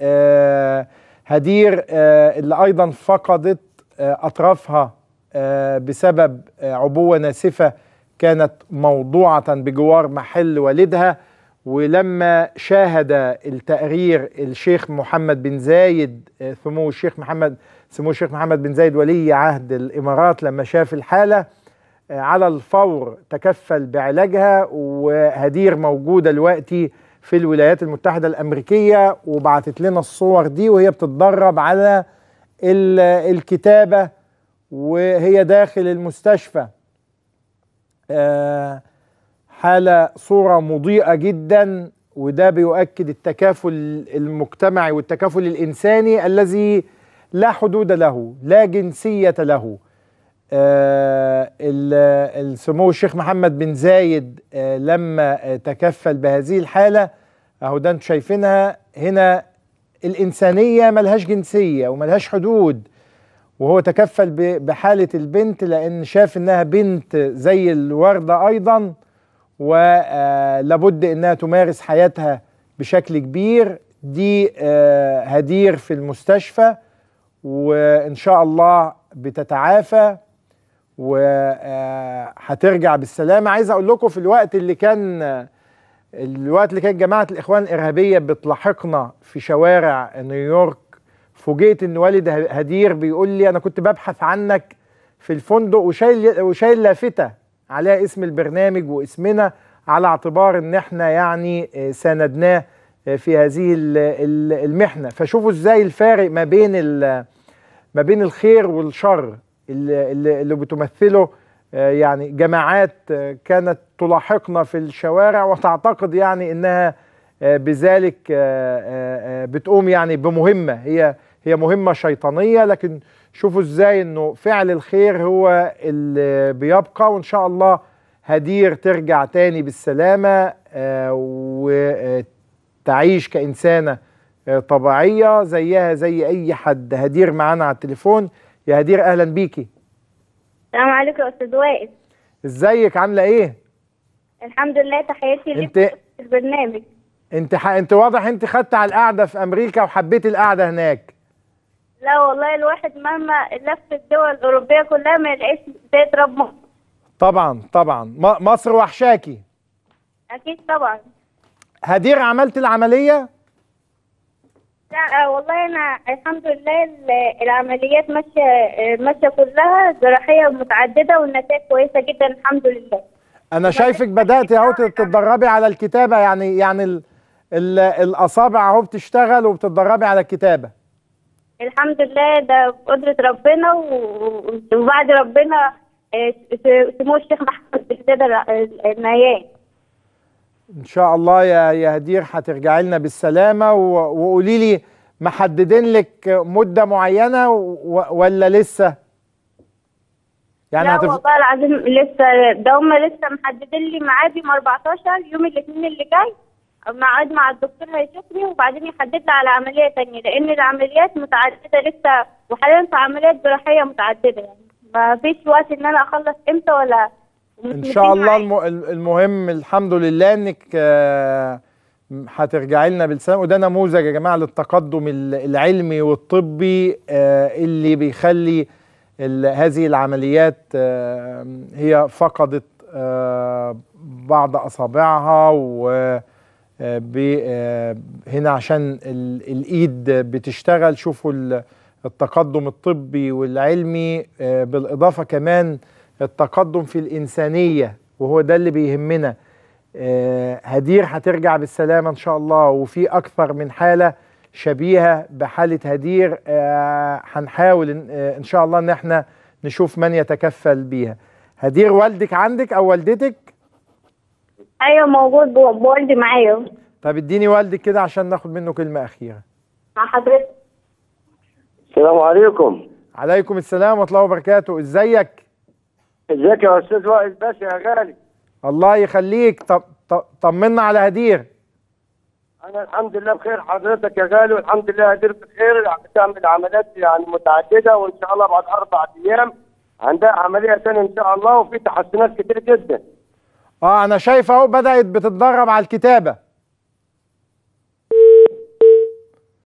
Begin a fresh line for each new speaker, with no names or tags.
آه، هدير آه، اللي أيضا فقدت آه، أطرافها بسبب عبوة ناسفة كانت موضوعة بجوار محل والدها. ولما شاهد التقرير الشيخ محمد بن زايد سمو الشيخ محمد سمو الشيخ محمد بن زايد ولي عهد الإمارات لما شاف الحالة على الفور تكفل بعلاجها وهدير موجودة دلوقتي في الولايات المتحدة الأمريكية وبعتت لنا الصور دي وهي بتتدرب على ال- الكتابة وهي داخل المستشفى. آه، حالة صورة مضيئة جدا وده بيؤكد التكافل المجتمعي والتكافل الإنساني الذي لا حدود له لا جنسية له. السمو الشيخ محمد بن زايد آه، لما آه، تكفل بهذه الحالة أهو ده أنتوا شايفينها هنا الإنسانية ملهاش جنسية وملهاش حدود وهو تكفل بحالة البنت لأن شاف إنها بنت زي الوردة أيضا ولابد إنها تمارس حياتها بشكل كبير. دي آه، هدير في المستشفى وإن شاء الله بتتعافى. وهترجع بالسلامة. عايز أقول لكم في الوقت اللي كان الوقت اللي كانت جماعة الإخوان الإرهابية بتلاحقنا في شوارع نيويورك فوجئت إن والد هدير بيقول لي أنا كنت ببحث عنك في الفندق وشايل وشايل لافتة عليها اسم البرنامج واسمنا على اعتبار إن إحنا يعني آه، ساندناه آه، في هذه ال- ال- المحنة. فشوفوا إزاي الفارق ما بين ما بين الخير والشر. اللي, اللي بتمثله آه، يعني جماعات آه، كانت تلاحقنا في الشوارع وتعتقد يعني إنها آه، بذلك بتقوم يعني بمهمة. هي هي مهمة شيطانية لكن شوفوا إزاي إنه فعل الخير هو اللي بيبقى وإن شاء الله هدير ترجع تاني بالسلامة وتعيش كإنسانة طبيعية زيها زي أي حد. هدير معانا على التليفون يا هدير أهلا بيكي.
السلام عليكم يا أستاذ وائل.
إزيك؟ عاملة إيه؟
الحمد لله تحياتي
أنت-
ليك في البرنامج.
أنت ح... أنت واضح أنت خدت على القعدة في أمريكا وحبيت القعدة هناك.
لا والله الواحد مهما لف الدول الأوروبية كلها ما يلاقيش زي تراب مصر.
طبعا طبعا. م... مصر وحشاكي.
أكيد طبعا.
هدير عملت العملية؟
لا آه، والله أنا الحمد لله ال- العمليات ماشية آه، ماشية كلها جراحية متعدده والنتائج كويسة جدا الحمد لله.
أنا شايفك بدأت أهو تتدربي على الكتابة يعني يعني ال... ال... الأصابع أهو بتشتغل وبتتدربي على الكتابة.
الحمد لله ده بقدرة ربنا وبعد ربنا آه، سمو الشيخ محمد بن زايد ال- النهيان
إن شاء الله يا يا هدير هترجعي لنا بالسلامة. وقولي لي محددين لك مدة معينة. ولا لسه يعني
لا
هتف...
والله العظيم لسه ده هم لسه محددين لي ميعاد يوم 14 يوم الاثنين اللي جاي ميعاد مع الدكتور هيشوفني وبعدين يحدد لي على عملية تانية لأن العمليات متعددة لسه وحاليا في عمليات جراحية متعددة يعني ما فيش وقت إن أنا أخلص إمتى ولا
إن شاء الله الم... المهم الحمد لله إنك آه، هترجعي لنا بالسلامه وده نموذج يا جماعة للتقدم ال- العلمي والطبي آه، اللي بيخلي هذه العمليات آه، هي فقدت بعض أصابعها و هنا عشان ال- الإيد بتشتغل. شوفوا ال- التقدم الطبي والعلمي بالإضافة كمان التقدم في الإنسانية وهو ده اللي بيهمنا. آه، هدير هترجع بالسلامة إن شاء الله وفي أكثر من حالة شبيهة بحالة هدير آه، هنحاول إن- آه، إن شاء الله إن إحنا نشوف من يتكفل بيها. هدير والدك عندك أو والدتك؟
أيوه موجود. بو- بوالدي معايا.
طب إديني والدك كده عشان ناخد منه كلمة أخيرة.
مع حضرتك.
السلام عليكم.
عليكم السلام ورحمة الله وبركاته. إزيك؟
ازيك يا أستاذ وائل؟ باشا يا غالي.
الله يخليك. طب طمنا على هدير.
أنا الحمد لله بخير. حضرتك يا غالي والحمد لله هدير بخير. بتعمل عمليات يعني متعددة وإن شاء الله بعد أربع أيام عندها عملية ثانية إن شاء الله وفي تحسنات كتير جدا.
آه أنا شايف أهو بدأت بتتدرب على الكتابة.